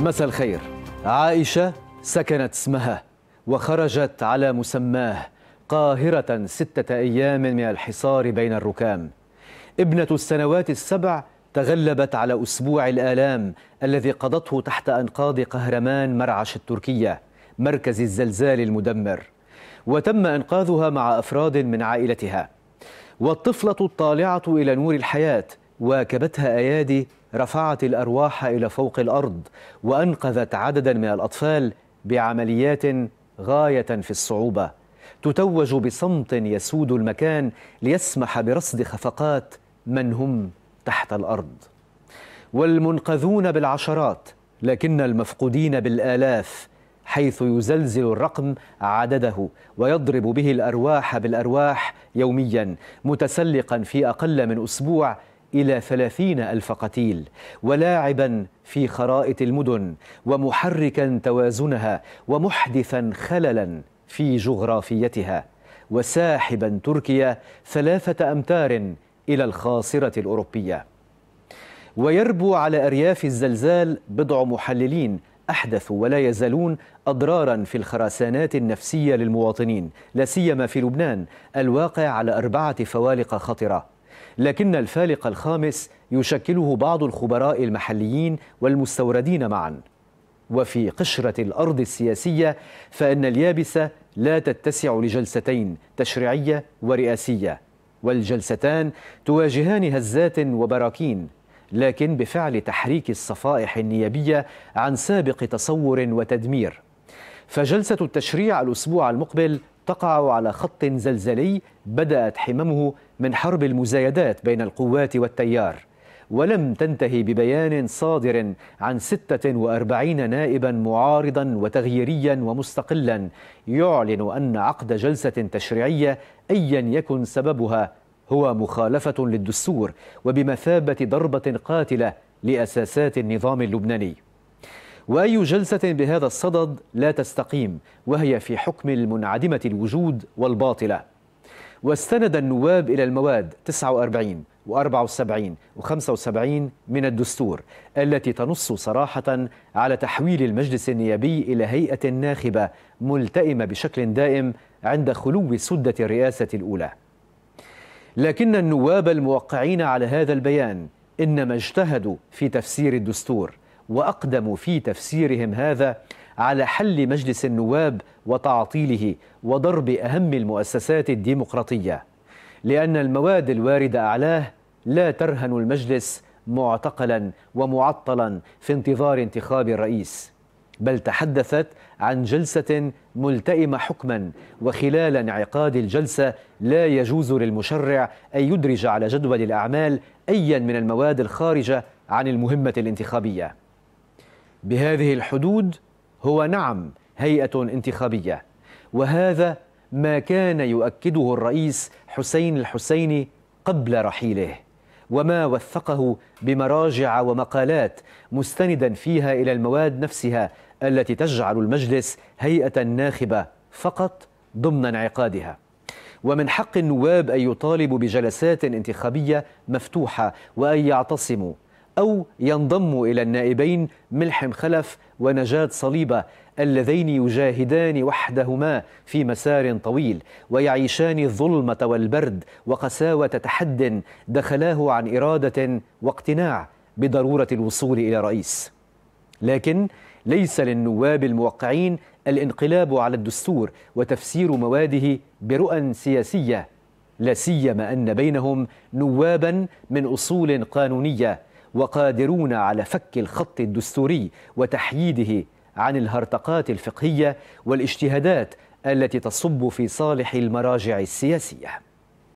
مساء الخير. عائشة سكنت اسمها وخرجت على مسماه قاهرة ستة أيام من الحصار بين الركام. ابنة السنوات السبع تغلبت على أسبوع الآلام الذي قضته تحت أنقاض قهرمان مرعش التركية مركز الزلزال المدمر. وتم إنقاذها مع أفراد من عائلتها. والطفلة الطالعة إلى نور الحياة واكبتها أيادي رفعت الأرواح إلى فوق الأرض وأنقذت عددا من الأطفال بعمليات غاية في الصعوبة تتوج بصمت يسود المكان ليسمح برصد خفقات من هم تحت الأرض. والمنقذون بالعشرات لكن المفقودين بالآلاف حيث يزلزل الرقم عدده ويضرب به الأرواح بالأرواح يوميا متسلقا في أقل من أسبوع إلى ثلاثين ألف قتيل ولاعبا في خرائط المدن ومحركا توازنها ومحدثا خللا في جغرافيتها وساحبا تركيا ثلاثة أمتار إلى الخاصرة الأوروبية. ويربو على أرياف الزلزال بضع محللين أحدثوا ولا يزالون أضرارا في الخرسانات النفسية للمواطنين لا سيما في لبنان الواقع على أربعة فوالق خطرة. لكن الفالق الخامس يشكله بعض الخبراء المحليين والمستوردين معا. وفي قشرة الأرض السياسية فإن اليابسة لا تتسع لجلستين تشريعية ورئاسية. والجلستان تواجهان هزات وبراكين. لكن بفعل تحريك الصفائح النيابية عن سابق تصور وتدمير. فجلسة التشريع الأسبوع المقبل تقع على خط زلزلي بدأت حممه من حرب المزايدات بين القوات والتيار ولم تنتهي ببيان صادر عن 46 نائبا معارضا وتغييريا ومستقلا يعلن أن عقد جلسة تشريعية أيا يكن سببها هو مخالفة للدستور وبمثابة ضربة قاتلة لأساسات النظام اللبناني. وأي جلسة بهذا الصدد لا تستقيم وهي في حكم المنعدمة الوجود والباطلة. واستند النواب إلى المواد 49 و74 و75 من الدستور التي تنص صراحة على تحويل المجلس النيابي إلى هيئة ناخبة ملتئمة بشكل دائم عند خلو سدة الرئاسة الأولى. لكن النواب الموقعين على هذا البيان إنما اجتهدوا في تفسير الدستور. وأقدموا في تفسيرهم هذا على حل مجلس النواب وتعطيله وضرب أهم المؤسسات الديمقراطية لأن المواد الواردة أعلاه لا ترهن المجلس معتقلا ومعطلا في انتظار انتخاب الرئيس بل تحدثت عن جلسة ملتئمة حكما وخلال انعقاد الجلسة لا يجوز للمشرع أن يدرج على جدول الأعمال أيا من المواد الخارجة عن المهمة الانتخابية. بهذه الحدود هو نعم هيئة انتخابية وهذا ما كان يؤكده الرئيس حسين الحسيني قبل رحيله وما وثقه بمراجع ومقالات مستندا فيها إلى المواد نفسها التي تجعل المجلس هيئة ناخبة فقط ضمن انعقادها. ومن حق النواب أن يطالبوا بجلسات انتخابية مفتوحة وأن يعتصموا أو ينضم إلى النائبين ملحم خلف ونجاد صليبة اللذين يجاهدان وحدهما في مسار طويل ويعيشان الظلمة والبرد وقساوة تحد دخلاه عن إرادة واقتناع بضرورة الوصول إلى رئيس. لكن ليس للنواب الموقعين الانقلاب على الدستور وتفسير مواده برؤى سياسية لا سيما أن بينهم نوابا من أصول قانونية وقادرون على فك الخط الدستوري وتحييده عن الهرطقات الفقهية والاجتهادات التي تصب في صالح المراجع السياسية.